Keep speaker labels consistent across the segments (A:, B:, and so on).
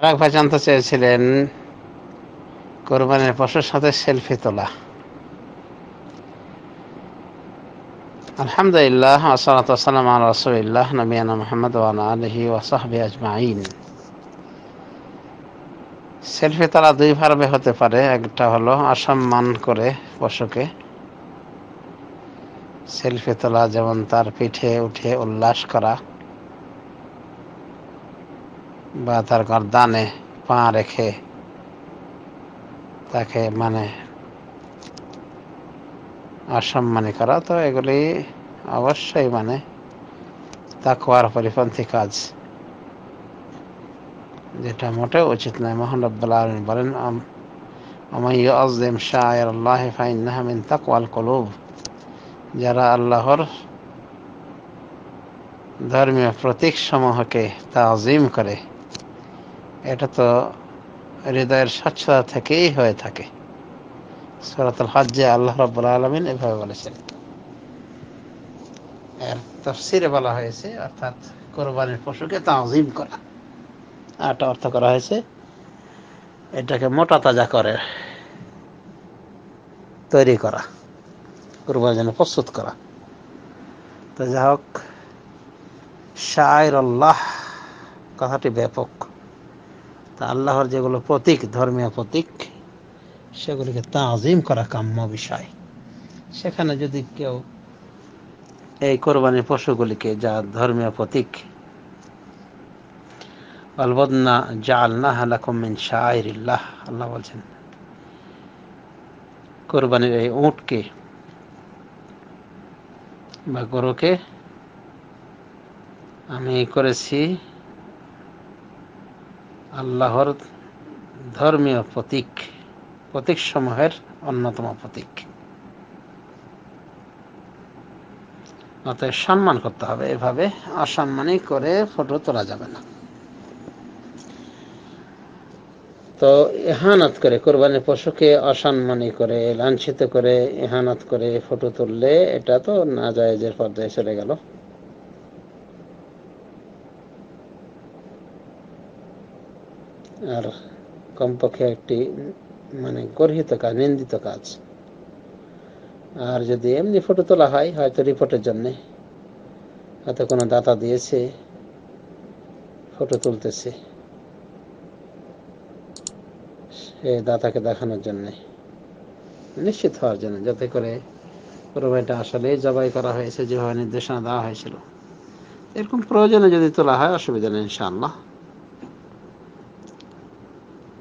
A: আরেক ভাই জানতে চেয়েছিলেন পশুর সাথে সেলফি তোলা। আলহামদুলিল্লাহ আজমাইন। সেলফি তোলা দুই ভাবে হতে পারে, একটা হলো অসম্মান করে পশুকে। সেলফি তোলা যেমন তার পিঠে উঠে উল্লাস করা বা তার গর্দানে পা রেখে তাকে মানে অসম্মানী করা। তো এগুলি অবশ্যই মানে তাকুয়ার পরিপন্থী কাজ। যেটা মোটেও উচিত নয়। মোহান রব্বুল বলেন আজম শাহ আল্লাহ ফাইন্নাহা তাকওয়াল কুলুব। যারা আল্লাহর ধর্মীয় প্রতীক সমূহকে তাজিম করে এটা তো হৃদয়ের স্বচ্ছতা থেকেই হয়ে থাকে। সরাতুল আল্লাহ রব্বুল আলমিন এভাবে বলেছেন। এর তফসিরে বলা হয়েছে, অর্থাৎ কোরবানির পশুকে করা। আরটা অর্থ করা হয়েছে, এটাকে মোটা তাজা করে তৈরি করা, কোরবানির জন্য প্রস্তুত করা। তো যা হোক শায়র আল্লাহ কথাটি ব্যাপক। তা আল্লাহর যেগুলো প্রতীক, ধর্মীয় প্রতীক, সেগুলিকে তাজিম করা কাম্য বিষয়। সেখানে যদি কেউ এই কোরবানির পশুগুলিকে যা ধর্মীয় প্রতীক অলবদনা আল্লাহ বলছেন, কোরবানির এই উঁটকে বা গরুকে আমি করেছি আল্লাহর ধর্মীয় প্রতীক প্রতীক সমূহের অন্যতম প্রতীক। অতএব সম্মান করতে হবে, এভাবে অসম্মানই করে ফটো তোলা যাবে না। তো এহানত করে কোরবানি পশুকে অসম্মানী করে, লাঞ্ছিত করে এহানত করে ফটো তুললে এটা তো না জায়েজের পর্যায়ে চলে গেল। আর কমপক্ষে একটি মানে গর্হিত কাজ, নিন্দিত কাজ। আর যদি এমনি ফটো তোলা হয়, হয়তো রিপোর্টের জন্যে। হয়তো কোনো দাতা দিয়েছে, ফটো তুলতেছে সে দাতাকে দেখানোর জন্যে। নিশ্চিত হওয়ার জন্য, যাতে করে কোরবানিটা আসলে জবাই করা হয়েছে, যেভাবে নির্দেশনা দেওয়া হয়েছিল। এরকম প্রয়োজনে যদি তোলা হয়, অসুবিধা নেই, ইনশাআল্লাহ।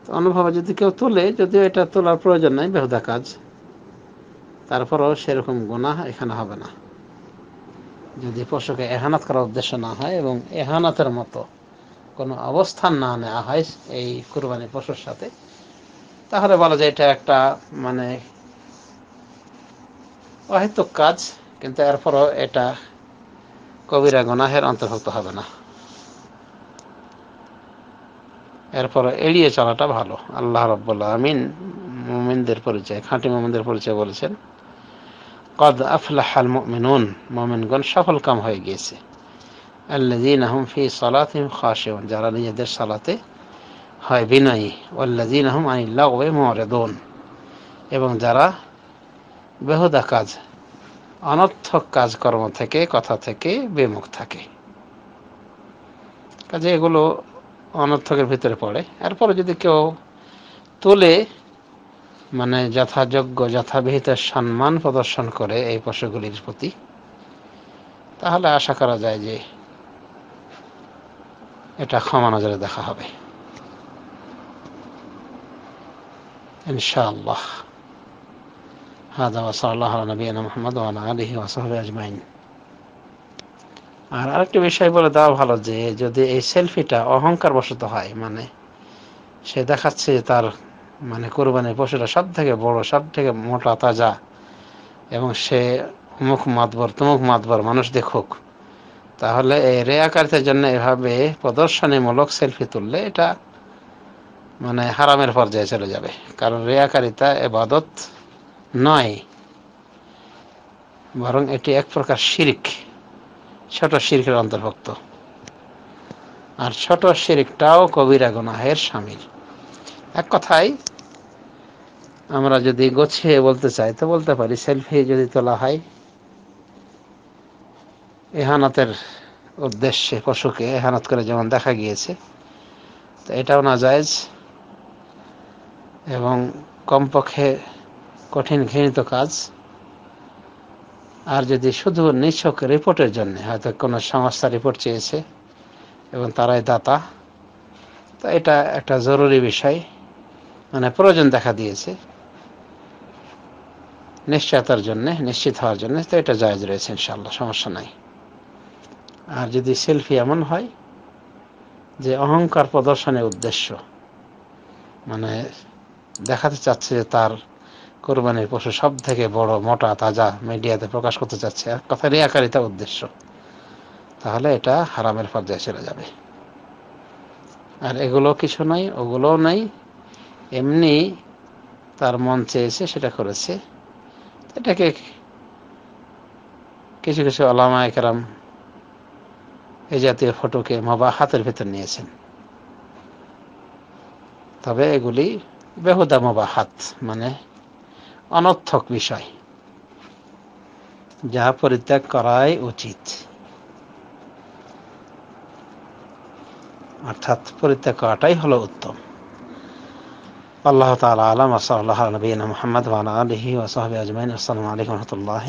A: অনুভবে যদি কেউ তোলে, যদিও এটা তোলার প্রয়োজন নাই, বেহুদা কাজ। তারপরেও সেরকম গুণা এখানে হবে না। যদি পশুকে এহানাত করার উদ্দেশ্য না হয় এবং এহানাতের মতো কোনো অবস্থান না নেওয়া হয় এই কুরবানি পশুর সাথে, তাহলে বলা যায় এটা একটা মানে অহেতুক কাজ, কিন্তু এরপরও এটা কবিরা গুনাহের অন্তর্ভুক্ত হবে না। এরপর এড়িয়ে চলাটা ভালো। আল্লাহ রব্বুল্লাহ আমিন মোমিনদের পরিচয়, খাঁটি মোমিনদের পরিচয় বলেছেন, কদ আফলাহাল মুমিনুন মোমিনগণ সফল কাম হয়ে গিয়েছে। আল্লাযীনা হুম ফি সালাতিহিম খাশিউন, যারা নিজেদের সালাতে হয় বিনয়ী। ওয়াল্লাযীনা হুম আনিল লাগওয়ি মুরিদুন, এবং যারা বেহুদা কাজ, অনর্থক কাজকর্ম থেকে, কথা থেকে বিমুখ থাকে। কাজে এগুলো অনর্থকের ভিতরে পড়ে এরপরে যদি কেউ তোলে মানে যথাযোগ্য যথাবিহিত সম্মান প্রদর্শন করে এই পশুগুলির প্রতি তাহলে আশা করা যায় যে এটা ক্ষমা নজরে দেখা হবে ইনশাআল্লাহ هذا وصلى الله على نبينا محمد وعلى آله وصحبه أجمعين আর আরেকটি বিষয় বলে দেওয়া ভালো যে, যদি এই সেলফিটা অহংকার বশত হয় মানে সে দেখাচ্ছে তার মানে কোরবানির পশুটা সব থেকে বড় সব থেকে মোটা, তাজা, এবং সে মুখ মাতবর, তুমুখ মাতবর মানুষ দেখুক, তাহলে এই রেয়াকারিতার জন্য এভাবে প্রদর্শনীমূলক সেলফি তুললে এটা মানে হারামের পর্যায়ে চলে যাবে। কারণ রেয়াকারিতা এবাদত নয়, বরং এটি এক প্রকার শিরিক। ছোট শিরকের অন্তর্ভুক্ত। আর ছোট শিরিকটাও কবিরা গুনাহের সামিল এক কথায়, আমরা যদি গোছিয়ে বলতে চাই, তো বলতে পারি, সেলফি যদি তোলা হয়, এহানাতের উদ্দেশ্যে, পশুকে এহানাত করে যেমন দেখা গিয়েছে, তো এটাও না জায়েজ এবং কমপক্ষে কঠিন ঘৃণিত কাজ। আর যদি শুধু নিছক রিপোর্টের জন্য, হয়তো কোনো সংস্থা রিপোর্ট চেয়েছে এবং তারাই দাতা, তো এটা একটা জরুরি বিষয়। মানে প্রয়োজন দেখা দিয়েছে। নিশ্চয়তার জন্য, নিশ্চিত হওয়ার জন্য, তো এটা জায়জ রয়েছে ইনশাল্লাহ সমস্যা নাই। আর যদি সেলফি এমন হয় যে অহংকার প্রদর্শনের উদ্দেশ্য মানে দেখাতে চাচ্ছে যে তার কোরবানির পশু সব থেকে বড়, মোটা, তাজা মিডিয়াতে প্রকাশ করতে চাচ্ছে এক কথা রিয়াকারিতা উদ্দেশ্য। তাহলে এটা হারামের পর্যায়ে চলে যাবে। আর এগুলো কিছু নাই, ওগুলোও নাই। এমনি তার মন চেয়েছে, সেটা করেছে। এটাকে কিছু কিছু আলামা একরাম এই জাতীয় ফটোকে মাবা হাতের ভেতর নিয়েছেন। তবে এগুলি বেহুদা মাবা হাত মানে অনর্থক বিষয়। যা পরিত্যাগ করাই উচিত। অর্থাৎ পরিত্যাগ করাটাই হলো উত্তম। আল্লাহ তালা আলম আসাল্লাহ নবীন মোহাম্মদ আলহি ওসহাবি আজমাইন। আসসালামু আলাইকুম রহমতুল্লাহ